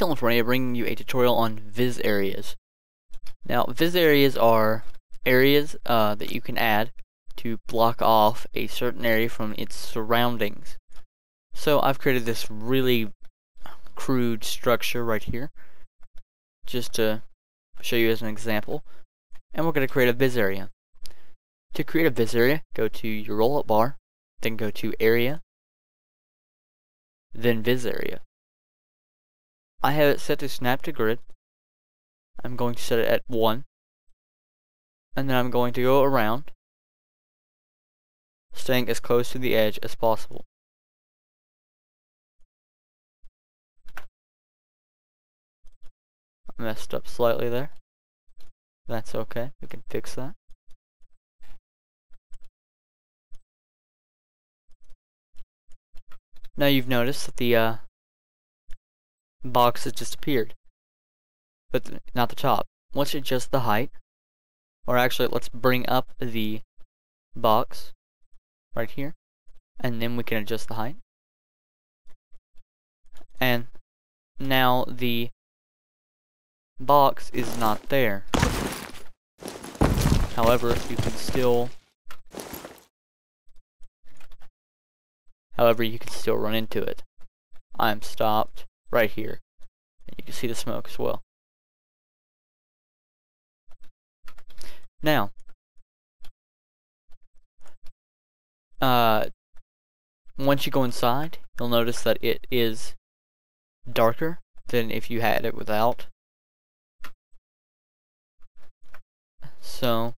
Here bringing you a tutorial on VisAreas. Now, VisAreas are areas uh, that you can add to block off a certain area from its surroundings. So I've created this really crude structure right here, just to show you as an example. And we're going to create a VisArea. To create a VisArea, go to your roll-up bar, then go to area, then VisArea. I have it set to snap to grid. I'm going to set it at 1. And then I'm going to go around, staying as close to the edge as possible. I messed up slightly there. That's okay, we can fix that. Now you've noticed that the uh, box has disappeared. But not the top. You adjust the height, or actually let's bring up the box right here, and then we can adjust the height. And now the box is not there. However, you can still However, you can still run into it. I'm stopped right here. And you can see the smoke as well. Now, uh, once you go inside, you'll notice that it is darker than if you had it without. So,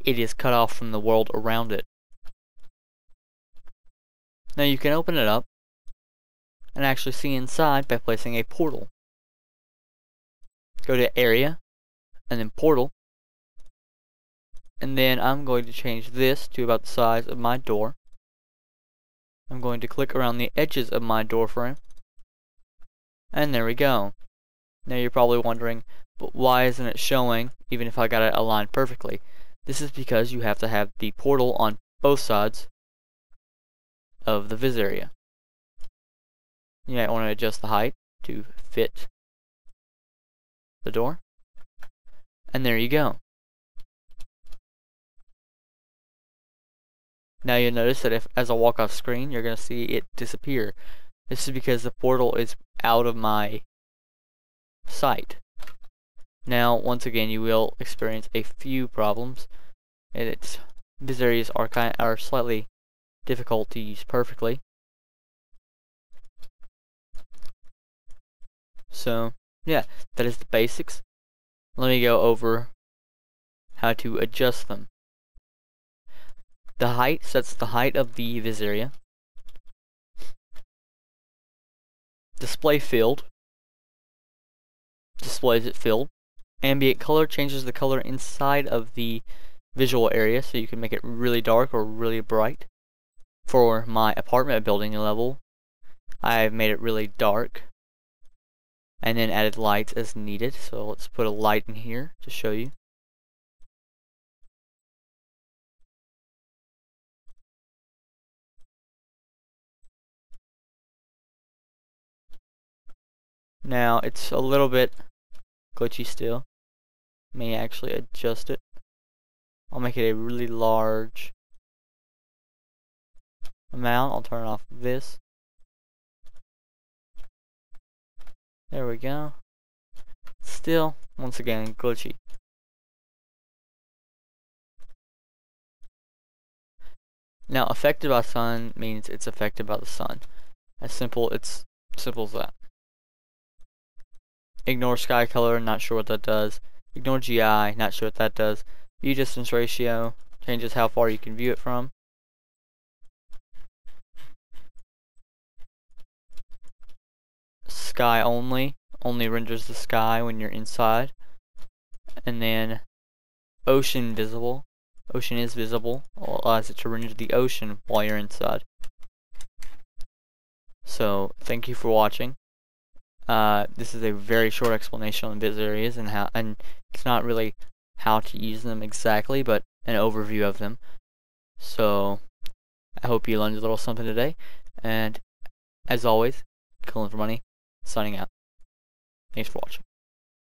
it is cut off from the world around it. Now you can open it up and actually see inside by placing a portal. Go to area and then portal and then I'm going to change this to about the size of my door. I'm going to click around the edges of my door frame and there we go. Now you're probably wondering, but why isn't it showing even if I got it aligned perfectly? This is because you have to have the portal on both sides of the VisArea. You might want to adjust the height to fit the door. And there you go. Now you'll notice that if as I walk off screen, you're going to see it disappear. This is because the portal is out of my sight. Now, once again, you will experience a few problems. And it's these areas are kind are slightly difficult to use perfectly. So, yeah, that is the basics. Let me go over how to adjust them. The height sets the height of the VisArea. Display field displays it filled. Ambient color changes the color inside of the visual area so you can make it really dark or really bright for my apartment building level, I've made it really dark and then added lights as needed. So let's put a light in here to show you. Now it's a little bit glitchy still. May actually adjust it. I'll make it a really large amount. I'll turn off this. There we go. Still, once again, glitchy. Now, affected by sun means it's affected by the sun. As simple, it's simple as that. Ignore sky color, not sure what that does. Ignore GI, not sure what that does. View distance ratio, changes how far you can view it from. Sky only, only renders the sky when you're inside. And then ocean visible, ocean is visible, allows it to render the ocean while you're inside. So, thank you for watching. Uh, this is a very short explanation on VisAreas and how, and it's not really how to use them exactly, but an overview of them. So, I hope you learned a little something today, and as always, Colin for Money signing out. Thanks for watching.